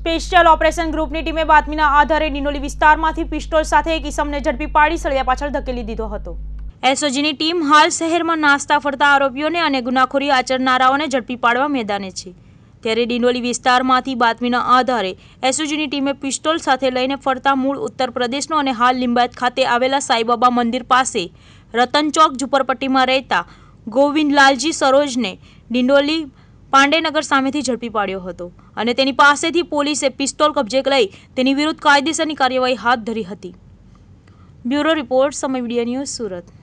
Special operation ગ્રુપની ટીમે બાતમીના આધારે ડિંડોલી વિસ્તારમાંથી પિસ્તોલ સાથે એક ઇસમને ઝડપી પાડી સળિયા પાછળ ધકેલી દીધો હતો. એસઓજીની ટીમ હાલ શહેરમાં નાસ્તા ફરતા આરોપીઓને અને ગુનાખોરી આચરનારાઓને ઝડપી પાડવા મેદાને છે. ત્યારે ડિંડોલી વિસ્તારમાંથી બાતમીના આધારે એસઓજીની ટીમે પિસ્તોલ સાથે લઈને ફરતા મૂળ ઉત્તર પ્રદેશનો અને હાલ લિંબાયત ખાતે આવેલા સાઈબાબા મંદિર પાસે રતન ચોક ઝુંપડપટ્ટીમાં રહેતા ગોવિંદલાલજી સરોજને ડિંડોલી પાંડેનગર સામેથી ઝડપી પાડ્યો હતો અને તેની પાસેથી પોલીસે પિસ્તોલ કબજે લઈ તેની વિરુદ્ધ કાયદેસરની કાર્યવાહી હાથ ધરી હતી. Bureau report Samay media news Surat.